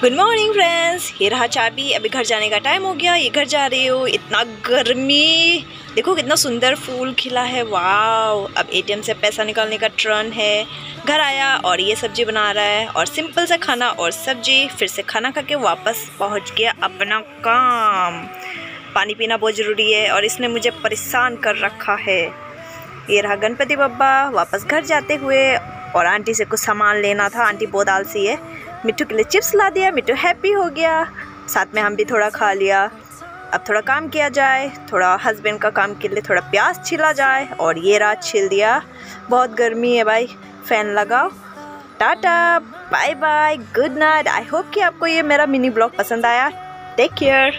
Good morning friends ये रहा चाबी। अभी घर जाने का टाइम हो गया। ये घर जा रही हो। इतना गर्मी। देखो कितना सुंदर फूल खिला है। वाह अब एटीएम से पैसा निकालने का ट्रन है। घर आया और ये सब्ज़ी बना रहा है। और सिंपल सा खाना और सब्ज़ी। फिर से खाना खा के वापस पहुँच गया अपना काम। पानी पीना बहुत ज़रूरी है और इसने मुझे परेशान कर रखा है। ये रहा गणपति बब्बा वापस घर जाते हुए और आंटी से कुछ सामान लेना था। आंटी बहुत आलसी है। मिट्टू के लिए चिप्स ला दिया, मिट्टू हैप्पी हो गया। साथ में हम भी थोड़ा खा लिया। अब थोड़ा काम किया जाए, थोड़ा हस्बैंड का काम के लिए थोड़ा प्याज छिला जाए और ये रात छिल दिया। बहुत गर्मी है भाई फ़ैन लगाओ। Tata bye bye good night I hope कि आपको ये मेरा मिनी ब्लॉग पसंद आया। Take care